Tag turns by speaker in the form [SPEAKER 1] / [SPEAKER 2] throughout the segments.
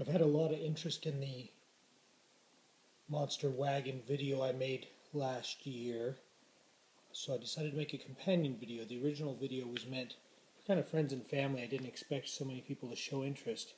[SPEAKER 1] I've had a lot of interest in the monster wagon video I made last year, so I decided to make a companion video. The original video was meant for kind of friends and family. I didn't expect so many people to show interest.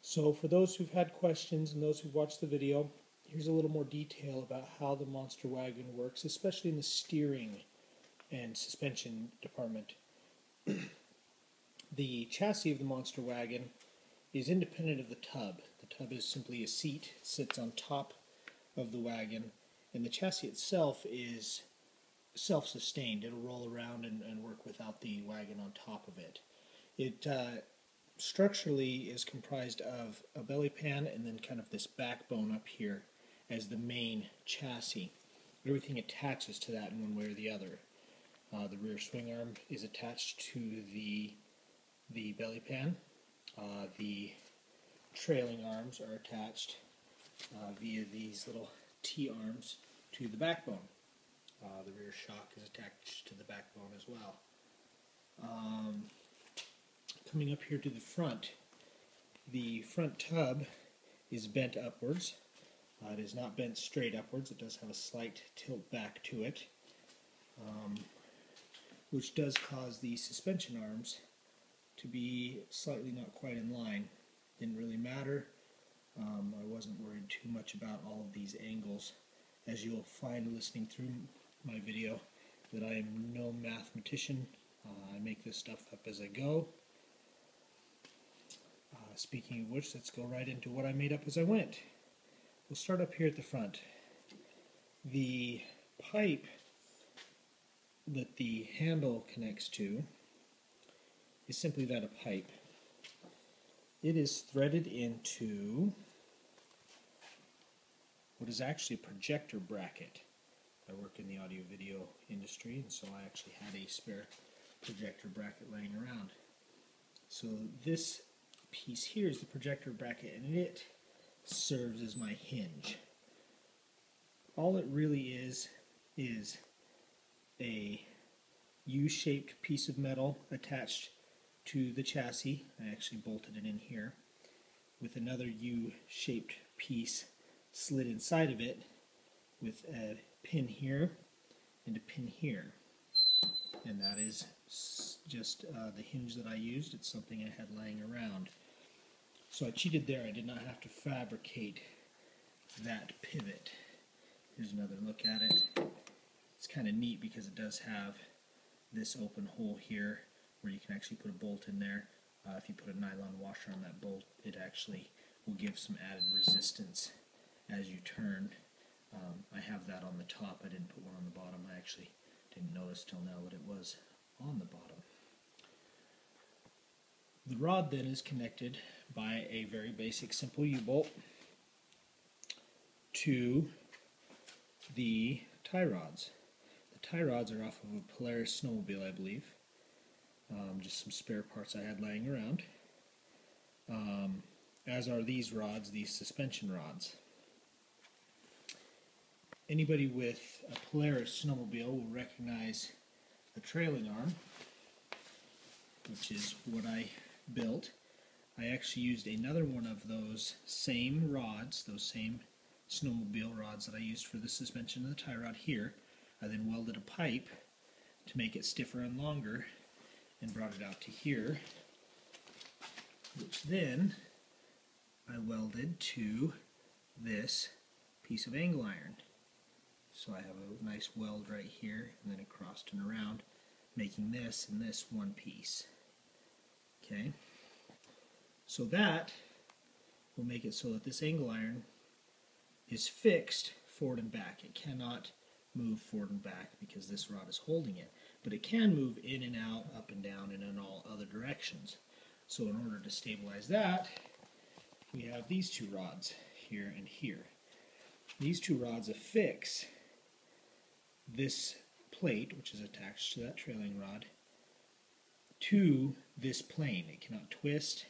[SPEAKER 1] So for those who've had questions and those who've watched the video, here's a little more detail about how the monster wagon works, especially in the steering and suspension department. the chassis of the monster wagon is independent of the tub. The tub is simply a seat, it sits on top of the wagon, and the chassis itself is self-sustained. It'll roll around and, and, work without the wagon on top of it. It uh, structurally is comprised of a belly pan and then kind of this backbone up here as the main chassis. Everything attaches to that in one way or the other. Uh, the rear swing arm is attached to the the belly pan, uh, the trailing arms are attached uh, via these little T-arms to the backbone. Uh, the rear shock is attached to the backbone as well. Um, coming up here to the front, the front tub is bent upwards. Uh, it is not bent straight upwards. It does have a slight tilt back to it, um, which does cause the suspension arms to be slightly not quite in line. Didn't really matter. Um, I wasn't worried too much about all of these angles. As you'll find listening through my video, that I am no mathematician. Uh, I make this stuff up as I go. Uh, speaking of which, let's go right into what I made up as I went. We'll start up here at the front. The pipe that the handle connects to is simply that a pipe. It is threaded into what is actually a projector bracket. I work in the audio video industry and so I actually had a spare projector bracket laying around. So this piece here is the projector bracket and it serves as my hinge. All it really is is a U-shaped piece of metal attached to the chassis. I actually bolted it in here with another U-shaped piece slid inside of it with a pin here and a pin here. And that is just uh, the hinge that I used. It's something I had laying around. So I cheated there. I did not have to fabricate that pivot. Here's another look at it. It's kind of neat because it does have this open hole here where you can actually put a bolt in there. Uh, if you put a nylon washer on that bolt, it actually will give some added resistance as you turn. Um, I have that on the top. I didn't put one on the bottom. I actually didn't notice till now that it was on the bottom. The rod then is connected by a very basic simple U-bolt to the tie rods. The tie rods are off of a Polaris snowmobile, I believe um, just some spare parts I had laying around. Um, as are these rods, these suspension rods. Anybody with a Polaris snowmobile will recognize the trailing arm, which is what I built. I actually used another one of those same rods, those same snowmobile rods that I used for the suspension of the tie rod here. I then welded a pipe to make it stiffer and longer and brought it out to here, which then I welded to this piece of angle iron. So I have a nice weld right here and then across and around, making this and this one piece. Okay, so that will make it so that this angle iron is fixed forward and back. It cannot move forward and back because this rod is holding it but it can move in and out, up and down, and in all other directions. So in order to stabilize that, we have these two rods here and here. These two rods affix this plate, which is attached to that trailing rod, to this plane. It cannot twist,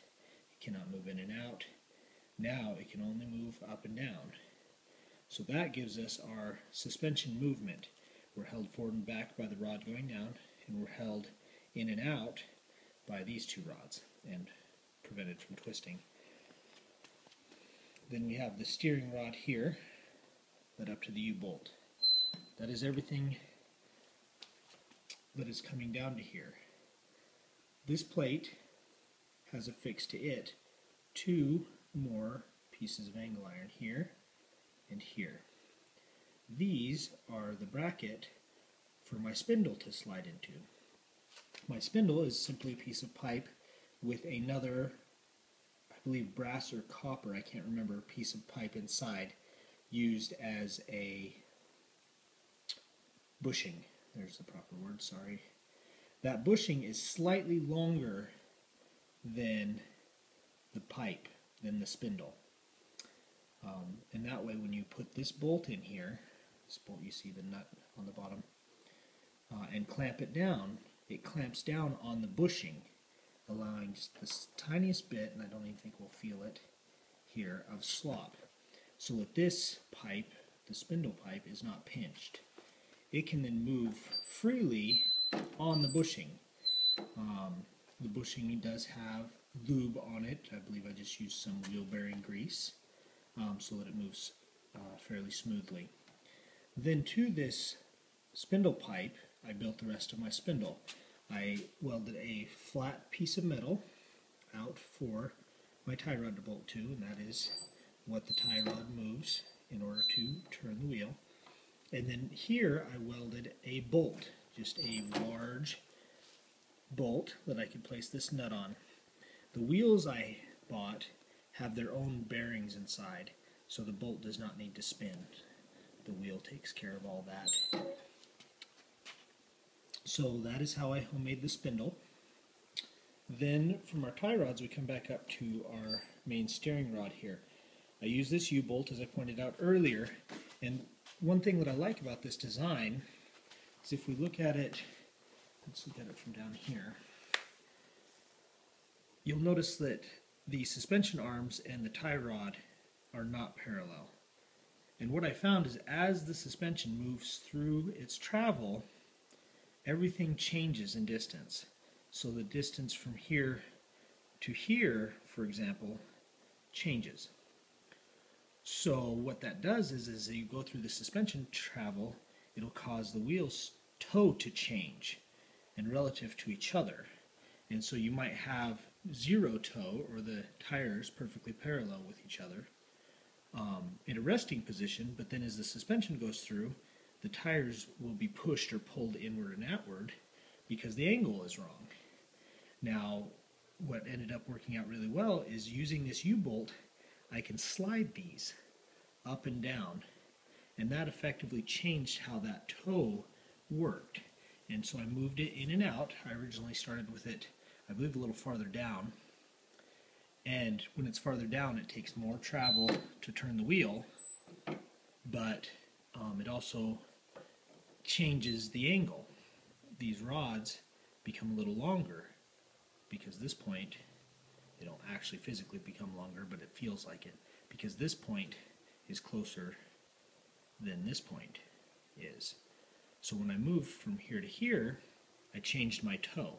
[SPEAKER 1] it cannot move in and out. Now it can only move up and down. So that gives us our suspension movement. We're held forward and back by the rod going down, and we're held in and out by these two rods and prevented from twisting. then we have the steering rod here led up to the U-bolt. That is everything that is coming down to here. This plate has affixed to it two more pieces of angle iron here and here. These are the bracket for my spindle to slide into. My spindle is simply a piece of pipe with another, I believe brass or copper, I can't remember, piece of pipe inside used as a bushing. There's the proper word, sorry. That bushing is slightly longer than the pipe, than the spindle. Um, and that way when you put this bolt in here, bolt you see the nut on the bottom, uh, and clamp it down, it clamps down on the bushing, allowing just the tiniest bit, and I don't even think we'll feel it here, of slop. So that this pipe, the spindle pipe, is not pinched. It can then move freely on the bushing. Um, the bushing does have lube on it. I believe I just used some wheel bearing grease um, so that it moves uh, fairly smoothly. Then to this spindle pipe, I built the rest of my spindle. I welded a flat piece of metal out for my tie rod to bolt to, and that is what the tie rod moves in order to turn the wheel. And then here I welded a bolt, just a large bolt that I could place this nut on. The wheels I bought have their own bearings inside, so the bolt does not need to spin. The wheel takes care of all that. So that is how I homemade the spindle. Then from our tie rods we come back up to our main steering rod here. I use this U-bolt as I pointed out earlier and one thing that I like about this design is if we look at it, let's look at it from down here, you'll notice that the suspension arms and the tie rod are not parallel. And what I found is as the suspension moves through its travel, everything changes in distance. So the distance from here to here, for example, changes. So what that does is, as you go through the suspension travel, it'll cause the wheel's toe to change and relative to each other. And so you might have zero toe, or the tires perfectly parallel with each other, um, in a resting position, but then as the suspension goes through, the tires will be pushed or pulled inward and outward because the angle is wrong. Now, what ended up working out really well is using this U-bolt I can slide these up and down and that effectively changed how that toe worked and so I moved it in and out I originally started with it I believe a little farther down and when it's farther down it takes more travel to turn the wheel but um, it also changes the angle these rods become a little longer because this point they don't actually physically become longer, but it feels like it because this point is closer than this point is. So when I moved from here to here, I changed my toe.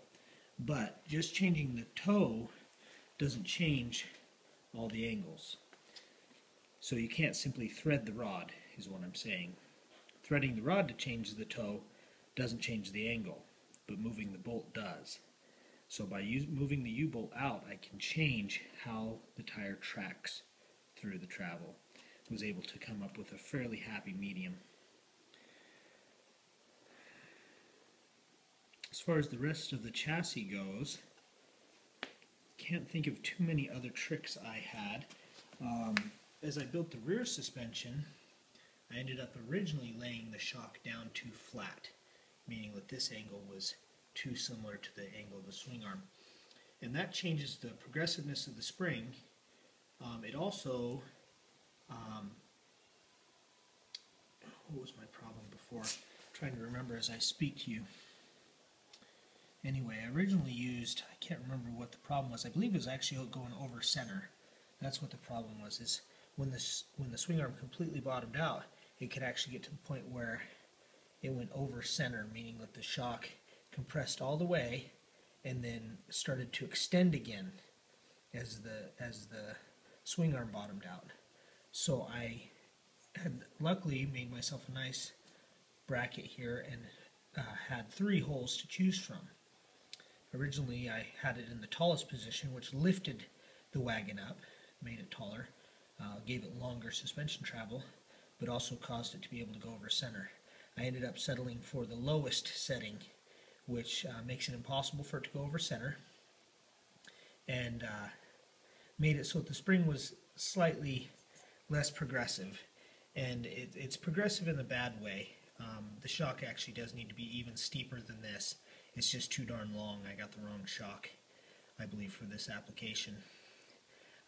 [SPEAKER 1] But just changing the toe doesn't change all the angles. So you can't simply thread the rod, is what I'm saying. Threading the rod to change the toe doesn't change the angle, but moving the bolt does. So by moving the U-bolt out, I can change how the tire tracks through the travel. I was able to come up with a fairly happy medium. As far as the rest of the chassis goes, can't think of too many other tricks I had. Um, as I built the rear suspension, I ended up originally laying the shock down too flat, meaning that this angle was too similar to the angle of the swing arm. And that changes the progressiveness of the spring. Um, it also, um, what was my problem before? I'm trying to remember as I speak to you. Anyway, I originally used, I can't remember what the problem was. I believe it was actually going over center. That's what the problem was, is when, this, when the swing arm completely bottomed out, it could actually get to the point where it went over center, meaning that the shock compressed all the way and then started to extend again as the as the swing arm bottomed out. So I had luckily made myself a nice bracket here and uh, had three holes to choose from. Originally I had it in the tallest position which lifted the wagon up, made it taller, uh, gave it longer suspension travel, but also caused it to be able to go over center. I ended up settling for the lowest setting, which uh, makes it impossible for it to go over center, and uh, made it so that the spring was slightly less progressive. And it, it's progressive in a bad way. Um, the shock actually does need to be even steeper than this. It's just too darn long. I got the wrong shock, I believe, for this application.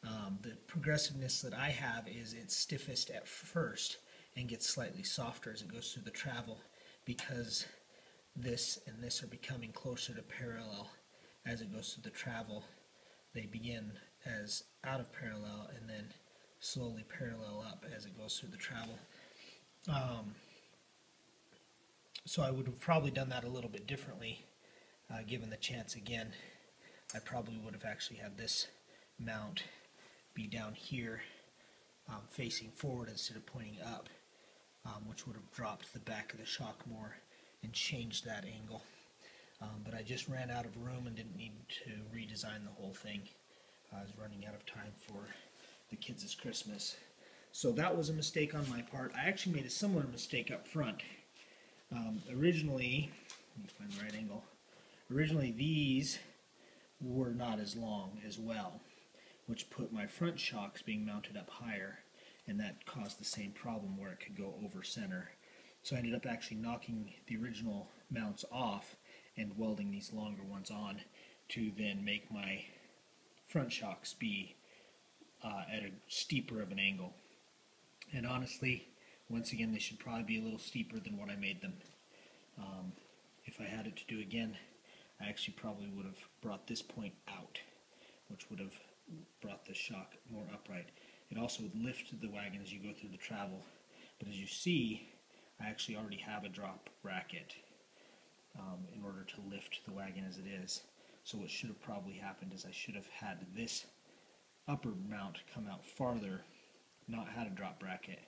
[SPEAKER 1] Um, the progressiveness that I have is it's stiffest at first and gets slightly softer as it goes through the travel because this and this are becoming closer to parallel as it goes through the travel. They begin as out of parallel and then slowly parallel up as it goes through the travel. Um, so I would have probably done that a little bit differently uh, given the chance again. I probably would have actually had this mount be down here um, facing forward instead of pointing up, um, which would have dropped the back of the shock more and changed that angle. Um, but I just ran out of room and didn't need to redesign the whole thing. I was running out of time for the kids' Christmas. So that was a mistake on my part. I actually made a similar mistake up front. Um, originally, let me find the right angle. Originally, these were not as long as well which put my front shocks being mounted up higher, and that caused the same problem where it could go over center. So I ended up actually knocking the original mounts off and welding these longer ones on to then make my front shocks be uh, at a steeper of an angle. And honestly, once again, they should probably be a little steeper than what I made them. Um, if I had it to do again, I actually probably would have brought this point out, which would have brought the shock more upright. It also would lift the wagon as you go through the travel. But as you see, I actually already have a drop bracket um, in order to lift the wagon as it is. So what should have probably happened is I should have had this upper mount come out farther, not had a drop bracket,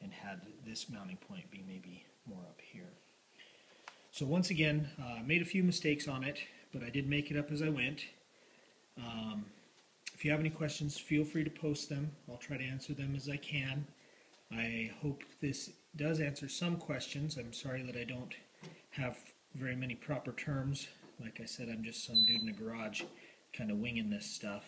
[SPEAKER 1] and had this mounting point be maybe more up here. So once again, I uh, made a few mistakes on it, but I did make it up as I went. Um, if you have any questions, feel free to post them. I'll try to answer them as I can. I hope this does answer some questions. I'm sorry that I don't have very many proper terms. Like I said, I'm just some dude in a garage kind of winging this stuff.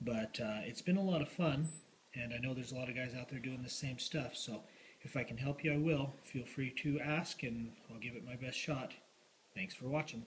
[SPEAKER 1] But uh, it's been a lot of fun, and I know there's a lot of guys out there doing the same stuff. So if I can help you, I will. Feel free to ask, and I'll give it my best shot. Thanks for watching.